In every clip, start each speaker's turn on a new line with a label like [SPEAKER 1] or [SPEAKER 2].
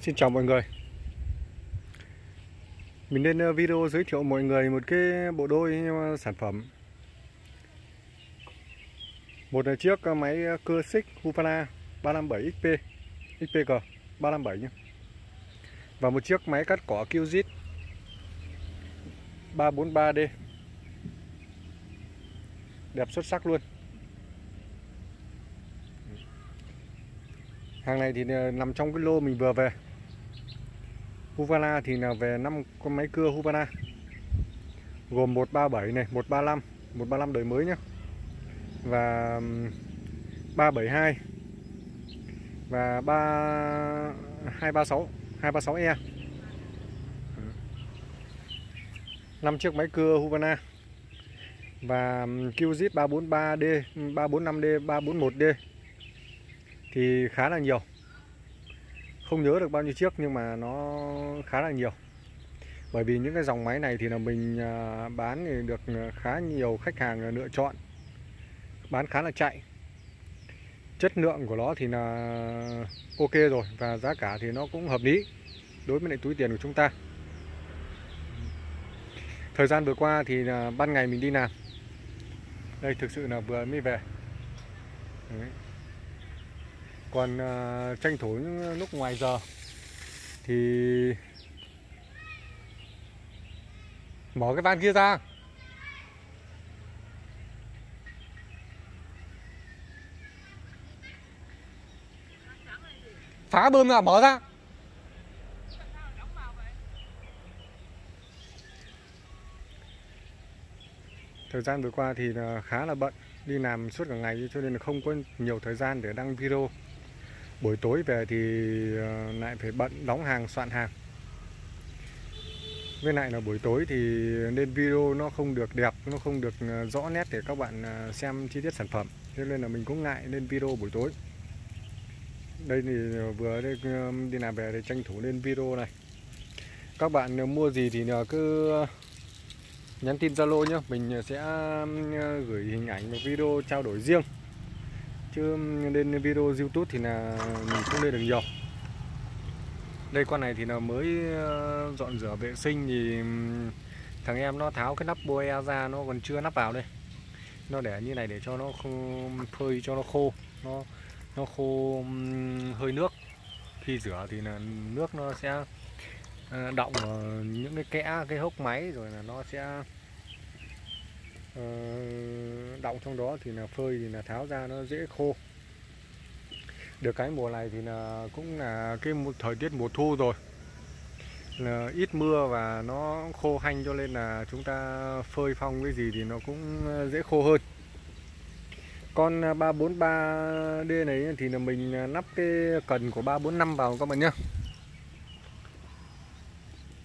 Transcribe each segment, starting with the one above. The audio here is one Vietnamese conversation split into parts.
[SPEAKER 1] Xin chào mọi người. Mình lên ờ, video giới thiệu mọi người một cái bộ đôi ờ, sản phẩm. Một là chiếc máy cưa xích Hufana 357XP XPG 357 nhé. Và một chiếc máy cắt cỏ QZIT 343D Đẹp xuất sắc luôn. Hàng này thì ờ, nằm trong cái lô mình vừa về. Huvana thì là về 5 con máy cưa Huvana. Gồm 137 này, 135 135 đời mới nhé Và 372 Và 3 236 236E 5 chiếc máy cưa Huvana Và QZ 343D, 345D, 341D thì khá là nhiều. Không nhớ được bao nhiêu chiếc nhưng mà nó khá là nhiều. Bởi vì những cái dòng máy này thì là mình à, bán thì được à, khá nhiều khách hàng lựa chọn. Bán khá là chạy. Chất lượng của nó thì là ok rồi và giá cả thì nó cũng hợp lý đối với lại túi tiền của chúng ta. Thời gian vừa qua thì là ban ngày mình đi làm. Đây thực sự là vừa mới về. Đấy còn uh, tranh thủ những lúc ngoài giờ thì mở cái van kia ra. Phá bơm ra mở ra. Thời gian vừa qua thì ờ, khá là bận đi làm suốt cả ngày cho nên là không có nhiều thời gian để đăng video buổi tối về thì ờ, lại phải bận đóng hàng, soạn hàng. Với lại là buổi tối thì nên video nó không được đẹp, nó không được ờ, rõ nét để các bạn ờ, xem chi tiết sản phẩm. Cho nên là mình cũng ngại lên video buổi tối. Đây thì vừa đây đi làm về để tranh thủ lên video này. Các bạn mua gì thì cứ nhắn tin Zalo nhé mình sẽ gửi hình ảnh và video trao đổi riêng chứ lên video youtube thì là mình không lên được nhiều. Đây, con này thì là mới ờ, dọn rửa vệ sinh thì thằng em nó tháo cái nắp boe ra, nó còn chưa nắp vào đây. Nó để như này để cho nó không phơi, cho nó khô. Nó nó khô hơi nước. Khi rửa thì là nước nó sẽ ờ, động ở những cái kẽ, cái hốc máy rồi là nó sẽ Ờ, đọng động trong đó thì là phơi thì là tháo ra nó dễ khô. Được cái mùa này thì là cũng là cái thời tiết mùa thu rồi. Là ít mưa và nó khô hanh cho nên là chúng ta phơi phong cái gì thì nó cũng ờ, dễ khô hơn. Con ờ, 343D này thì là mình nắp cái cần của 345 vào các bạn nhé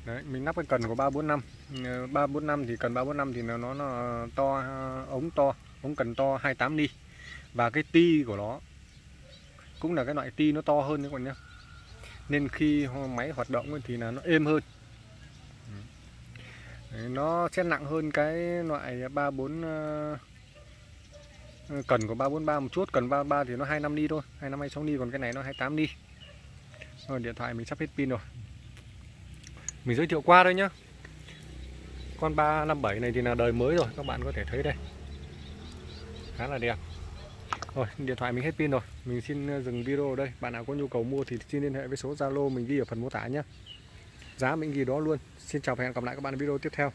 [SPEAKER 1] Đấy, mình nắp cái cần của 345 345 ờ, thì cần 345 thì nó nó, nó to ờ, ống to ống cần to 28 ly và cái ti của nó cũng là cái loại ti nó to hơn các bạn nhé. Nên khi máy hoạt động thì là nó êm hơn. Đấy, nó sẽ nặng hơn cái loại 34 ờ, cần của 343 một chút. Cần 33 thì nó 25 ly thôi 25 26 ly còn cái này nó 28 ly rồi điện thoại mình sắp hết pin rồi mình giới thiệu qua thôi nhá. Con 357 này thì là đời mới rồi, các bạn có thể thấy đây. Khá là đẹp. Rồi, điện thoại mình hết pin rồi. Mình xin ờ, dừng video ở đây. Bạn nào có nhu cầu mua thì xin liên hệ với số Zalo mình ghi ở phần mô tả nhé giá mình ghi đó luôn. Xin chào và hẹn gặp lại các bạn ở video tiếp theo.